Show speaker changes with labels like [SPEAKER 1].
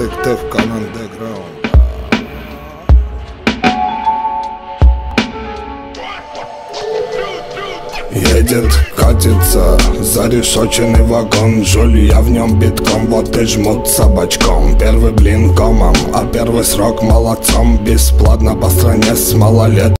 [SPEAKER 1] Сыктывка андеграунд Едет, катится зарешоченный вагон. Жулья в нем битком, вот и жмут собачком. Первый блин комом, а первый срок молодцом. Бесплатно по стране с малолет